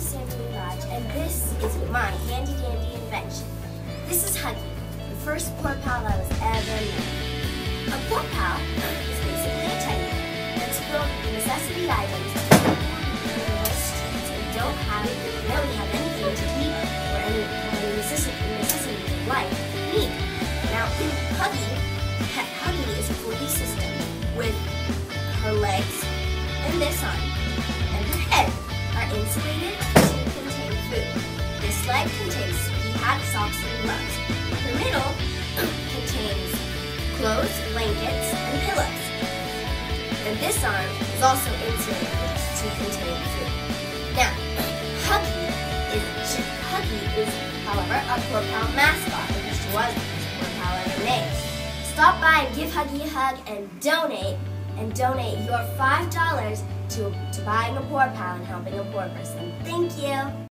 I'm Lodge, and this is my handy dandy invention. This is Huggy, the first poor pal I was ever made. A poor pal is basically a teddy that's filled with necessity items that streets and don't have it, really have anything to eat or any or necessity necessity in life Me. Now, in Huggy, Huggy is a police system with her legs and this arm. Leg contains ski hat, socks, and gloves. The middle contains clothes, blankets, and pillows. And this arm is also insulated to contain food. Now, Huggy is Huggy is, however, a Poor mascot she was the Poor Pal ever made. Stop by and give Huggy a hug and donate and donate your $5 to, to buying a Poor Pal and helping a poor person. Thank you.